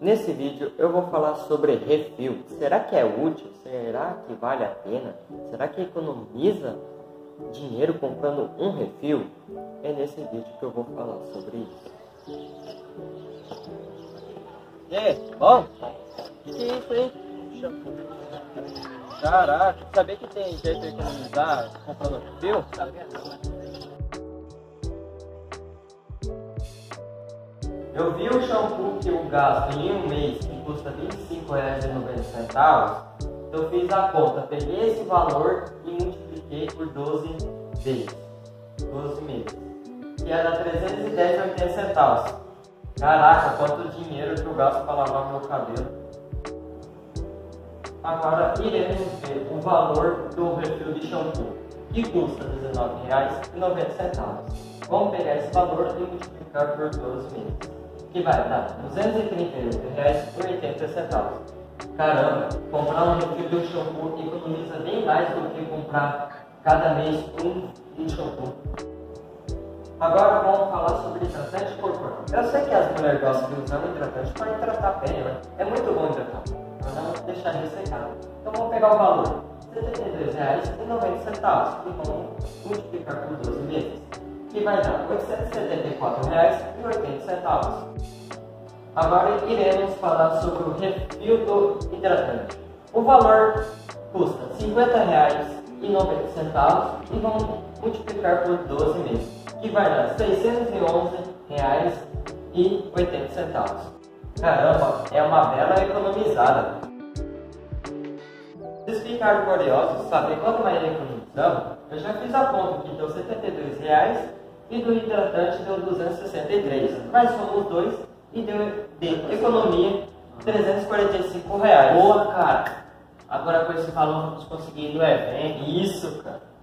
Nesse vídeo eu vou falar sobre refil. Será que é útil? Será que vale a pena? Será que economiza dinheiro comprando um refil? É nesse vídeo que eu vou falar sobre isso. E aí, bom? Que, é isso aí? Caraca, sabia que tem jeito de economizar comprando refil? Eu vi o shampoo que eu gasto em um mês que custa R$ 25,90. Eu fiz a conta, peguei esse valor e multipliquei por 12 vezes, 12 meses. Que era R$ 310,80 centavos. Caraca, quanto dinheiro que eu gasto para lavar meu cabelo. Agora iremos ver o valor do refil de shampoo, que custa R$ 19,90. Vamos pegar esse valor e multiplicar por 12 meses que vai dar R$ 238,80. Caramba, comprar um refil de shampoo economiza bem mais do que comprar cada mês um, um shampoo. Agora vamos falar sobre hidratante corporal. Eu sei que as mulheres gostam de usar um hidratante para hidratar a né? É muito bom hidratar, para não deixar ressecado. Então vamos pegar o valor, R$ 72,90 e vamos multiplicar por 12 meses que vai dar R$ 874,80. Agora iremos falar sobre o refil do hidratante. O valor custa R$ 50,90 e vamos multiplicar por 12 meses, que vai dar R$ 611,80. Caramba, é uma bela economizada. Vocês ficaram curiosos saber quanto mais economizamos? Eu já fiz a conta que deu R$ 72,00 e do hidratante deu 263. Mas somos dois e deu de economia 345 reais. Boa, cara. Agora com esse valor vamos conseguir ir no evento. Isso, cara.